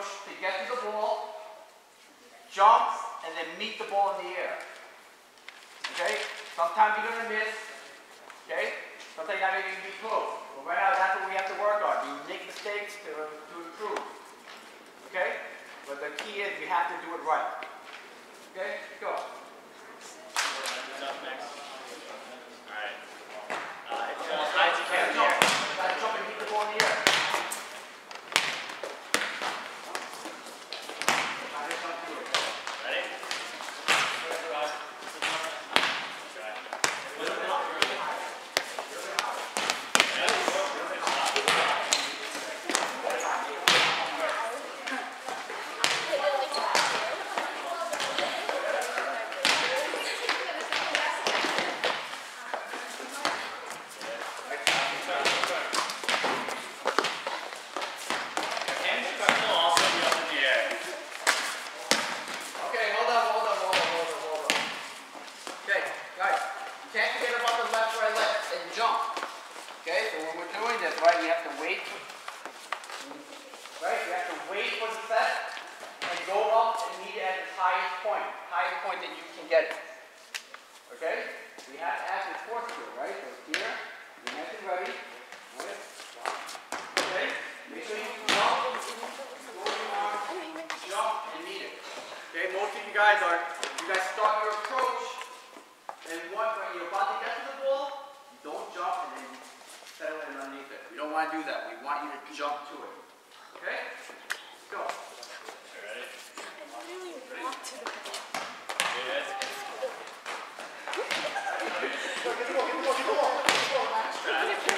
to get to the ball, jump, and then meet the ball in the air. Okay? Sometimes you're going to miss. Okay? Sometimes you're not going to be close. But right now, that's what we have to work on. We make mistakes to, to improve. Okay? But the key is we have to do it right. Okay? Go. Guys are, you guys start your approach, and what, when you're about to get to the ball, you don't jump and then settle in underneath it. We don't want to do that. We want you to jump to it. Okay? Go. Ready? really walk to the Good. Ready?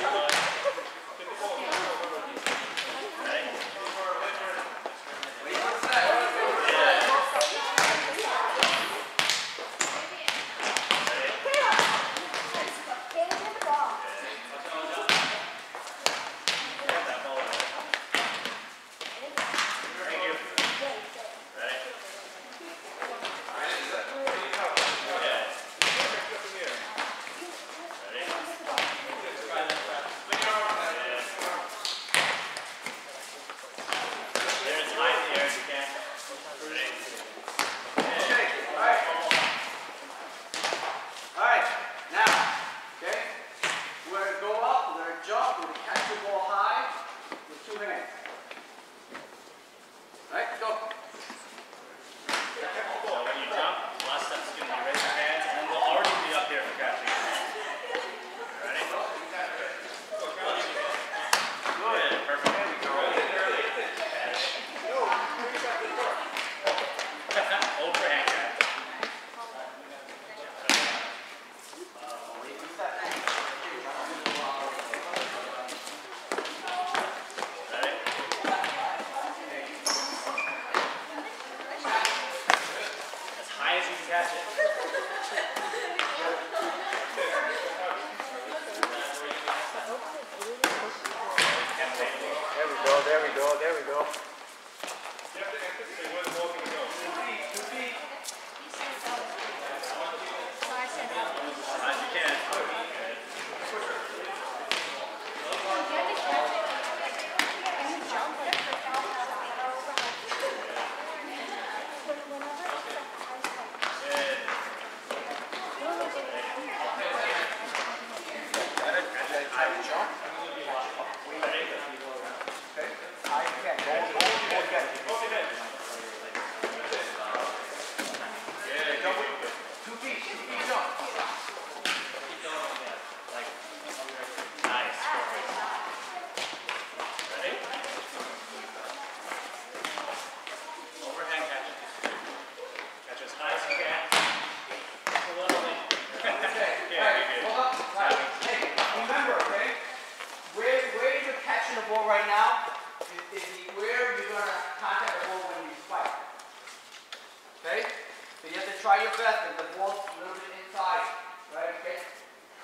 Okay? So you have to try your best, and the ball's a little bit inside, right? Get,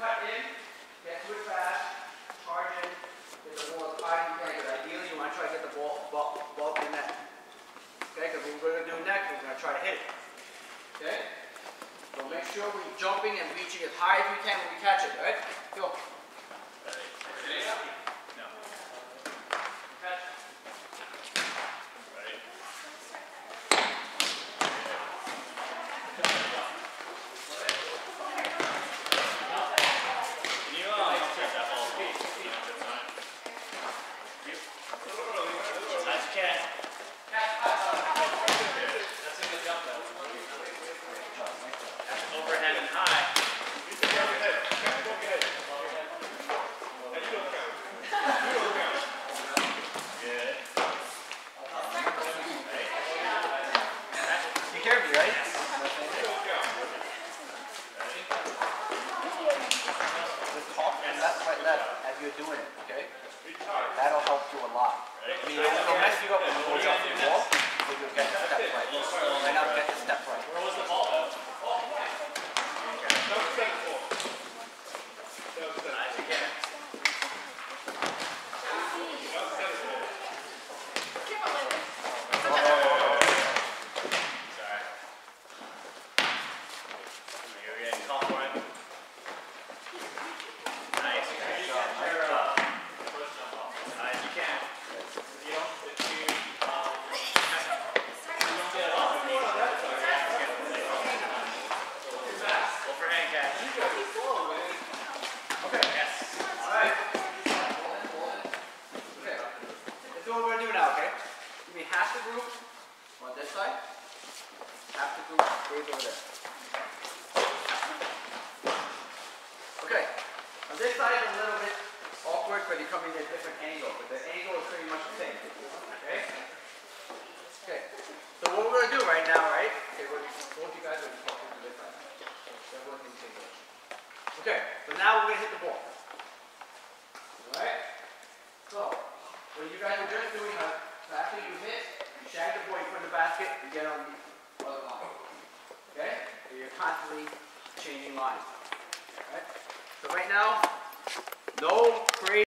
cut in, get to it fast, charge in, get the ball as high as you can, but ideally you wanna try to get the ball above, the net. Okay, because what we're gonna do next, we're gonna try to hit it. Okay? So make sure we're jumping and reaching as high as we can when we catch it, right? Go. Ready? No. Catch. Ready? hear me, right? Just talk and left, right, left as you're doing it, okay? That'll help you a lot. I mean, it'll mess you up when you go off the wall, but you'll get the step right. Right now, get the step right. Where was the ball though? Nice again. Sorry. You're getting called for it. Nice. Good job. Nice, you can. You don't, if you, um, you don't get it off of me. Overhand catch. Okay. Yes. Alright. Okay. Let's do what we're gonna do now, okay? Give me half the group on this side, half the group stays over there. Okay. On this side is a little bit awkward, but you're coming at a different angle is pretty much the same. Okay? Okay. So what we're gonna do right now, right? Okay, we're, both you guys are talking to this side. Everyone can take it. Okay, so now we're gonna hit the ball. Alright? So, what you guys are just doing, so after you hit, you shag the ball, you put in the basket, you get on the other line. Okay? So you're constantly changing lines. So right now, no crazy.